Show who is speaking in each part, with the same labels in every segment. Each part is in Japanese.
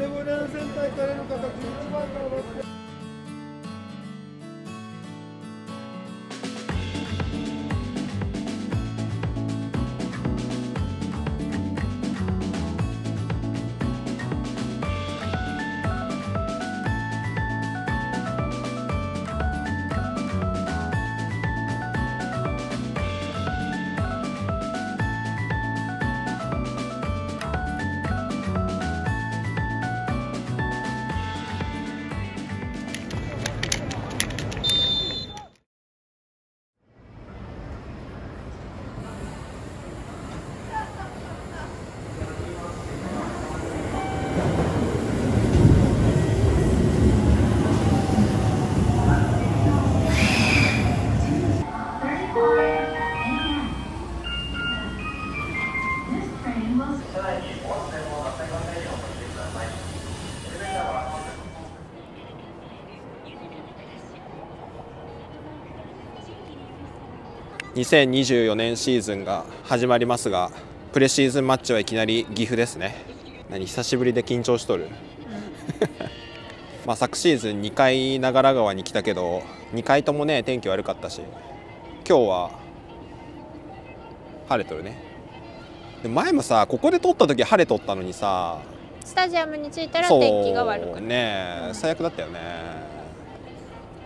Speaker 1: レボレンセンター行かれる方、11番から
Speaker 2: 2024年シーズンが始まりますがプレシーズンマッチはいきなり岐阜ですね。何久しぶりで緊張しとる、まあ昨シーズン2回長良川に来たけど2回ともね天気悪かったし今日は晴れとるね。で前もさここで撮った時晴れとったのにさ
Speaker 3: スタジアムに着いたら天気が悪くなる。
Speaker 2: ね最悪だったよね。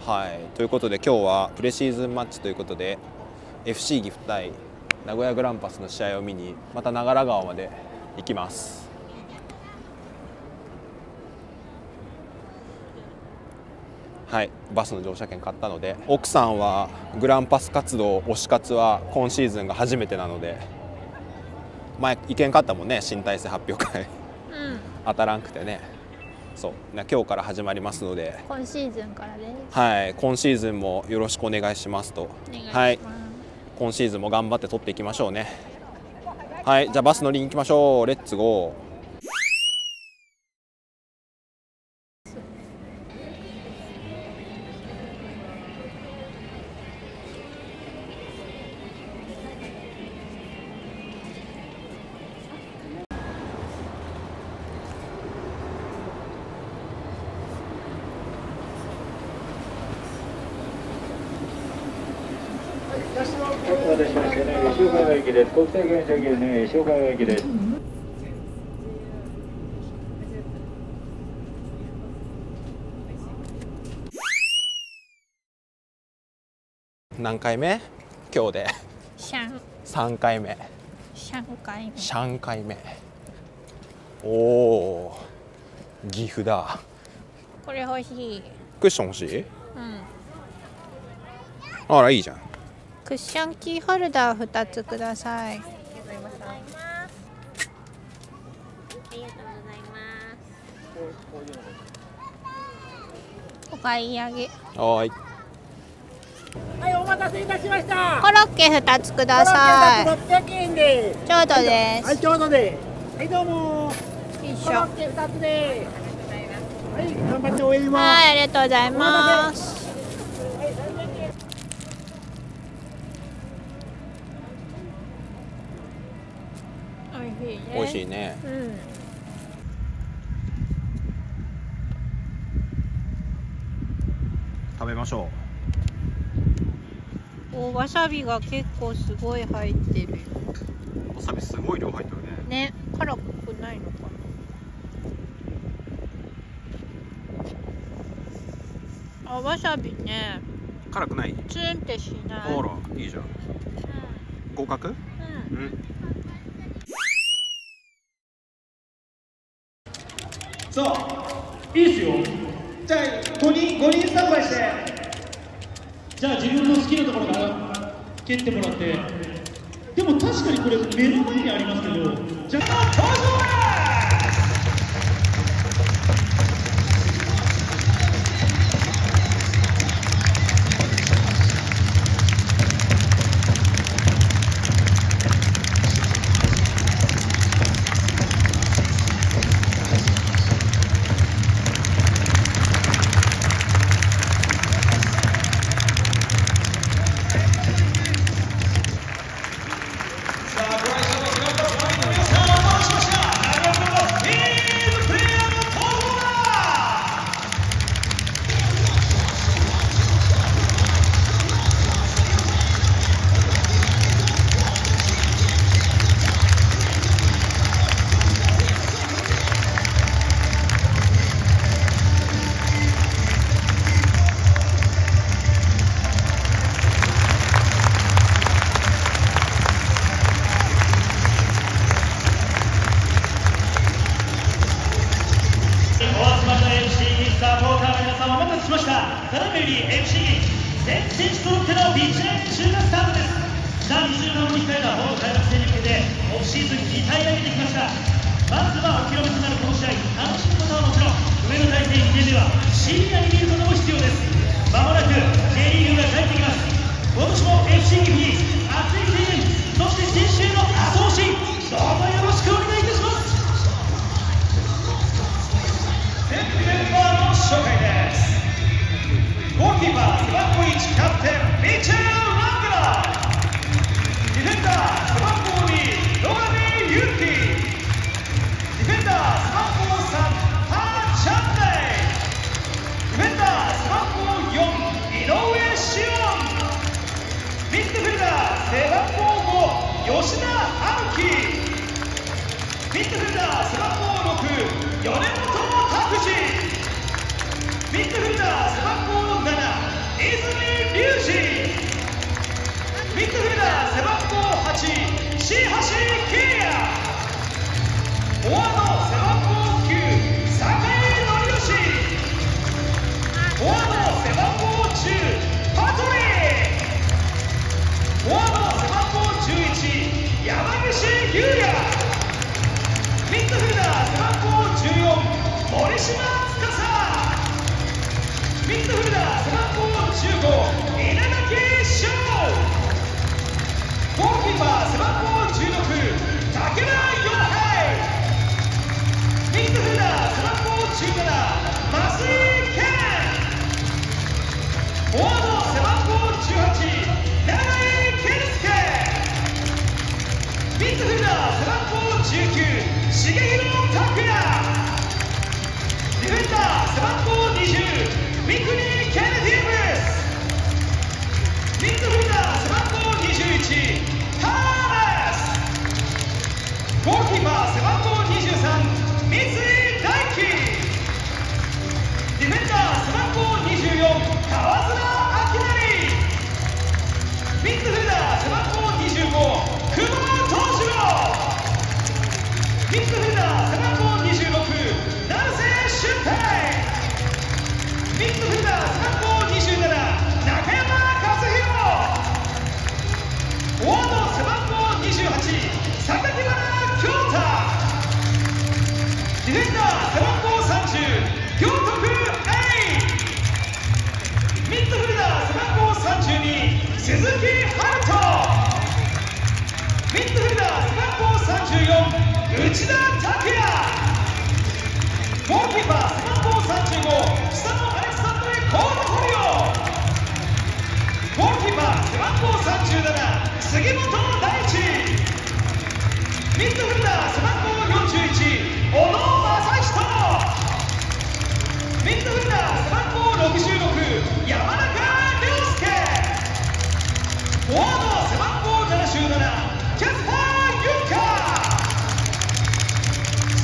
Speaker 2: はい。ということで今日はプレシーズンマッチということで FC 岐阜対名古屋グランパスの試合を見にまた長良川まで行きます。はいバスの乗車券買ったので奥さんはグランパス活動推し活は今シーズンが初めてなので前意見買ったもんね新体制発表会。
Speaker 3: うん。
Speaker 2: 当たらんくてね。そう。な今日から始まりますので。
Speaker 3: 今シーズンからです
Speaker 2: はい今シーズンもよろしくお願いしますと。
Speaker 3: お願いします、
Speaker 2: はい今シーズンも頑張って取っていきましょうね。はいじゃあバス乗りに行きましょう。レッツゴー。
Speaker 4: お待たせしましたね。紹介が駅です。国際検査機ね、紹介が駅です。
Speaker 2: 何回目？今日で。
Speaker 3: シャン
Speaker 2: 3回目。
Speaker 3: シャン回目。
Speaker 2: 3回目。おおー。岐阜だ。
Speaker 3: これ欲しい。
Speaker 2: クッション欲しい？
Speaker 3: うん。
Speaker 2: あらいいじゃん
Speaker 3: クッションキーホルダー2つくださいお買い上げ
Speaker 2: はーい
Speaker 1: はい、お待たせいたしました。
Speaker 3: コロッケ2つください
Speaker 1: 六百円で。
Speaker 3: ちょうどです、
Speaker 1: はい、ちょうどで。はい、どうも。コロッケ二つで。はい、頑張って応援
Speaker 3: い
Speaker 1: ます。
Speaker 3: ありがとうございますおいしいね
Speaker 2: 美味しいね。
Speaker 3: うん。
Speaker 2: 食べましょ
Speaker 3: おわさびが結構すごい入ってる。
Speaker 2: うわさびすごい量入ってるね。
Speaker 3: ね辛くないのかな。あわさびね。
Speaker 2: 辛くない？
Speaker 3: ツンってしない。
Speaker 2: あらいいじゃん。合格？
Speaker 3: うん、うん
Speaker 2: うん
Speaker 1: そう、いいっすよ。じゃあ、5人、5人スタンバイして。じゃあ、自分の好きなところから蹴ってもらって。でも、確かにこれ、目の前にありますけど。じゃあ、登場 Chicago. 鈴木春人ミッドフィルダー背番号34内田拓也ゴールキーパー背番号35下野アレクサンドレ・コールホリオゴールキーパー背番号37杉本大地ミッドフィルダー背番号41小野正人ミッドフィルダー背番号66山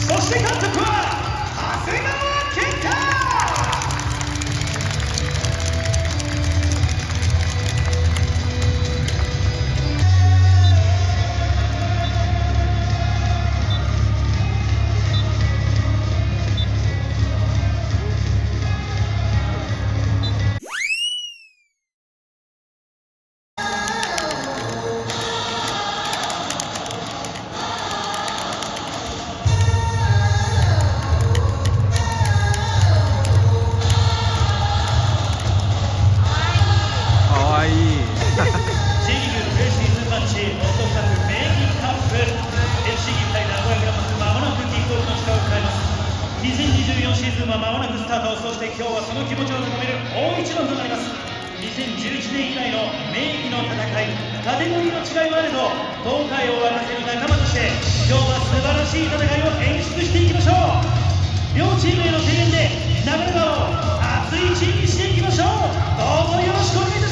Speaker 1: そして監督は2024シーズンは間もなくスタートそして今日はその気持ちを高める大一番となります。2011年以来の名義の戦いカテゴリーの違いはあれど東海を沸かせる仲間として今日は素晴らしい戦いを演出していきましょう。両チームへの声援で流れ場を熱いチームにしていきましょう。どうぞよろしくお願いいたします。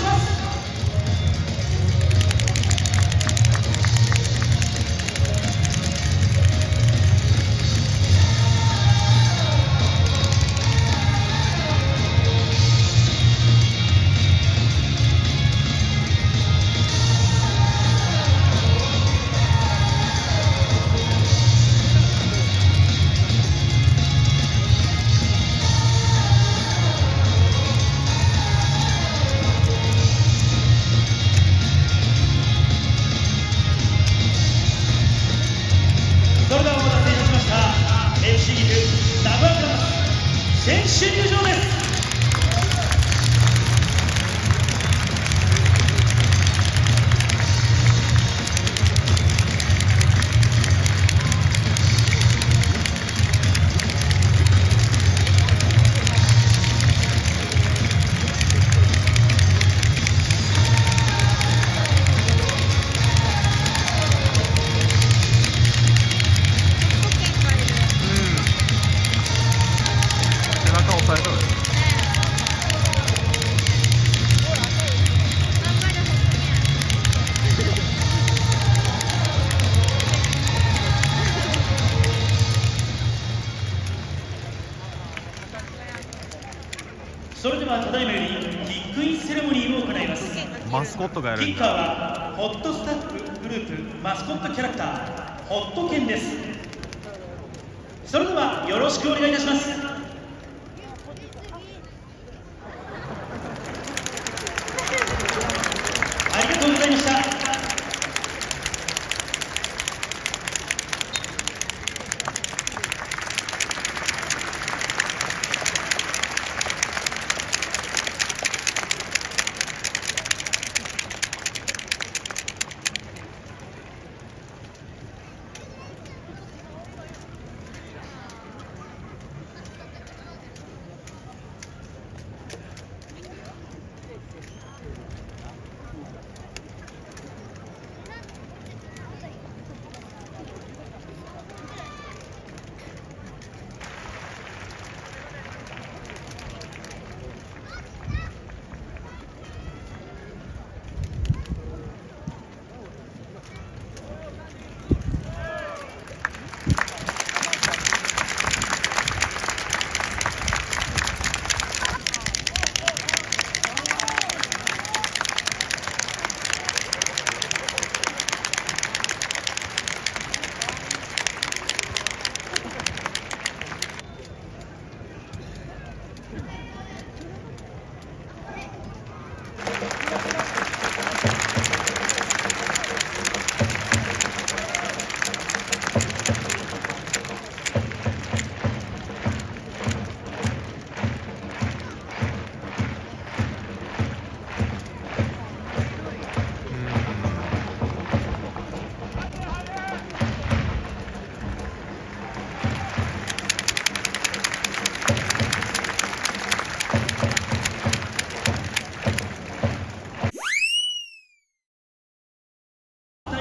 Speaker 2: スコットがやるん
Speaker 1: キッカー
Speaker 2: だ
Speaker 1: はホットスタッフグループマスコットキャラクターホット犬です。それではよろしくお願いいたします。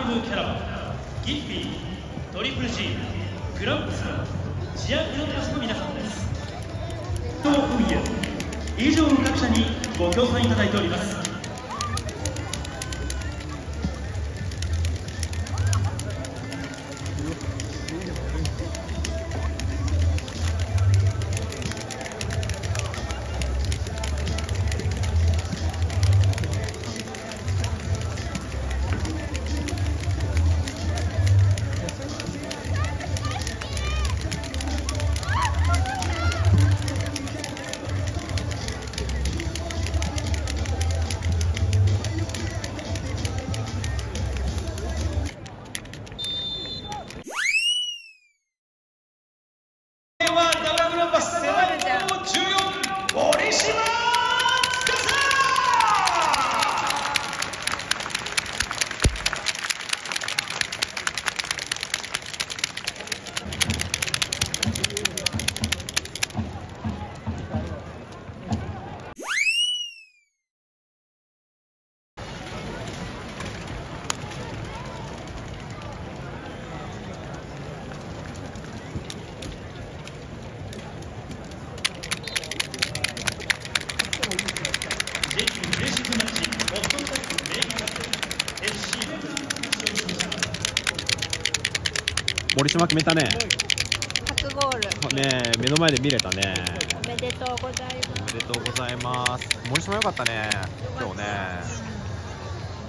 Speaker 1: ムキャラバンギッピートリプル G グランプスのチアグロタスの皆さんです。と海へ以上の各社にご協賛いただいております。した
Speaker 2: 森島決めたね。
Speaker 3: 初ゴール。
Speaker 2: ねえ目の前で見れたね。
Speaker 3: おめでとうございます。
Speaker 2: おめでとうございます。森島よかったね。今日ね。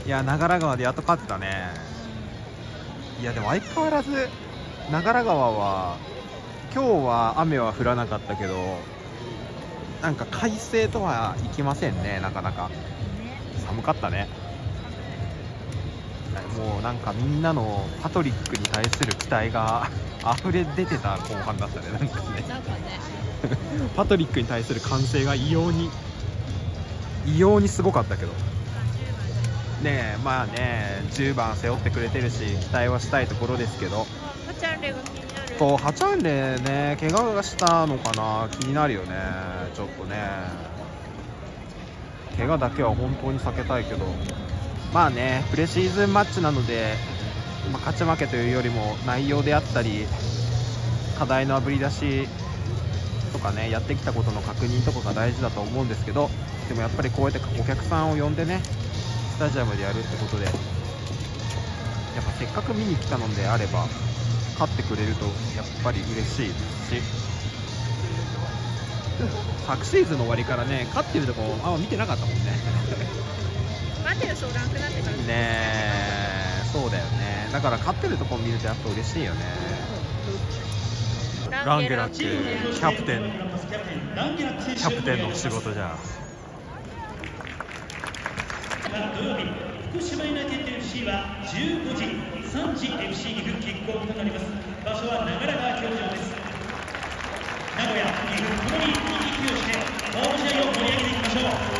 Speaker 2: いや長良川でやっと勝ってたね。いやでも相変わらず長良川は今日は雨は降らなかったけどなんか快晴とはいきませんねなかなか。寒かったねもうなんかみんなのパトリックに対する期待が 溢れ出てた後半だったねなんかね。
Speaker 3: なんかね。
Speaker 2: パトリックに対する歓声が異様に異様にすごかったけど。ねえまあね10番背負ってくれてるし期待はしたいところですけど。
Speaker 3: ハチャンレが気になる。
Speaker 2: そうハチャンレね怪我がしたのかな？気になるよねちょっとね。怪我だけは本当に避けたいけどまあねプレシーズンマッチなので、まあ、勝ち負けというよりも内容であったり課題のあぶり出しとかねやってきたことの確認とかが大事だと思うんですけどでもやっぱりこうやってお客さんを呼んでねスタジアムでやるってことでやっぱせっかく見に来たのであれば勝ってくれるとやっぱり嬉しいですし 昨シーズンの終わりからね勝ってるとこあんま見てなかったもんね。
Speaker 3: マテウスおらんくなってから。
Speaker 2: ねえそうだよね。だから勝ってるとこ見るとやっぱ嬉しいよね。ランゲラックキャプテン。キャプテンの仕事じゃ。
Speaker 1: 土曜日福島ユナイテッド FC は15時3時 FC 岐阜キックオフとなります。場所は長良川競場です。名古屋岐阜ともにをしてホーム試合を盛り上げていきましょう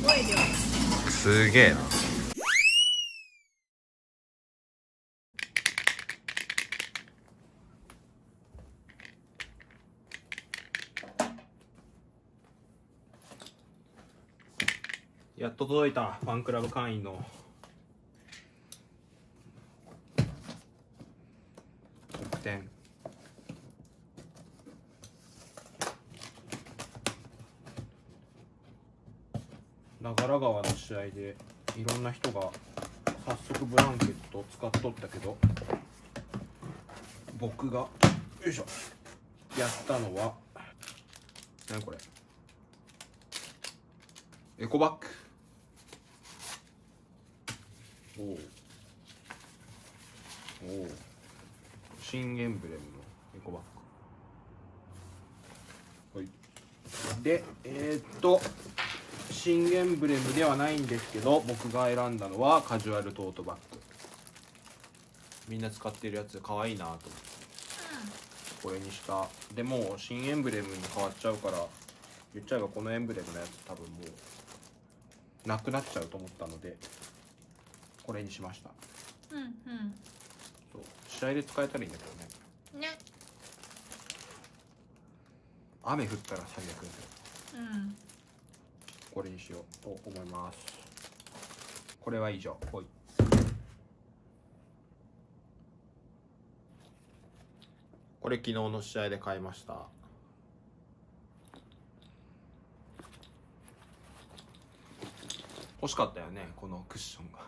Speaker 3: すごい量
Speaker 2: すげえな。やっと届いたファンクラブ会員の特典長良川の試合でいろんな人が早速ブランケットを使っとったけど僕がよいしょやったのは何これ。エコバッグ。おおおお新エンブレムのエコバッグ。はい。でえー、っと新エンブレムではないんですけど僕が選んだのはカジュアルトートバッグ。みんな使ってるやつ可愛いなと思って。これにした。でもう新エンブレムに変わっちゃうから言っちゃえばこのエンブレムのやつ多分もうなくなっちゃうと思ったのでこれにしました。
Speaker 3: うんうん。
Speaker 2: そう。試合で使えたらいいんだけどね。
Speaker 3: ね。
Speaker 2: 雨降ったら最悪ですよ
Speaker 3: うん
Speaker 2: これにしようと思います。これは以上。ほい。これ昨日の試合で買いました。欲しかったよねこのクッションが。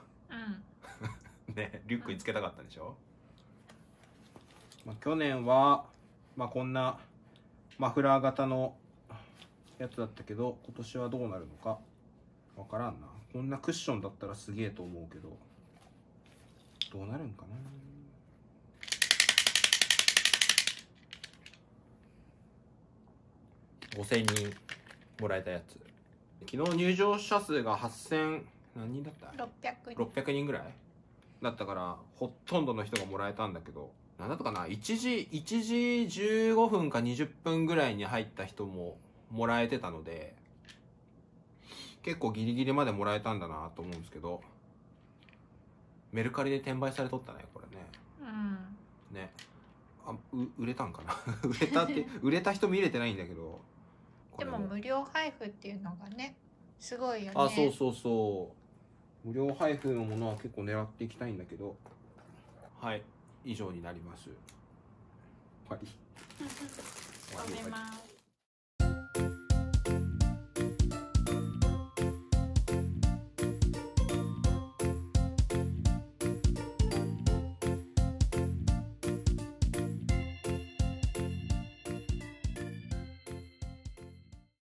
Speaker 3: うん。
Speaker 2: ねリュックにつけたかったんでしょ、まあ、去年は、まあ、こんなマフラー型のやつだったけど今年はどうなるのかわからんな。こんなクッションだったらすげえと思うけどどうなるんかな。5000人もらえたやつ。昨日入場者数が8000何人だった
Speaker 3: ？600
Speaker 2: 600人。ぐらい？だったからほとんどの人がもらえたんだけど何だったかな？1時1時15分か20分ぐらいに入った人ももらえてたので結構ギリギリまでもらえたんだなと思うんですけどメルカリで転売されとったねこれね。
Speaker 3: うん。
Speaker 2: ね。あう売れたんかな？売れたって 売れた人見れてないんだけど
Speaker 3: でも無料配布っていうのがねすごいよね。
Speaker 2: あそうそうそう。無料配布のものは結構狙っていきたいんだけど。はい。以上になります。はい。
Speaker 3: 止めます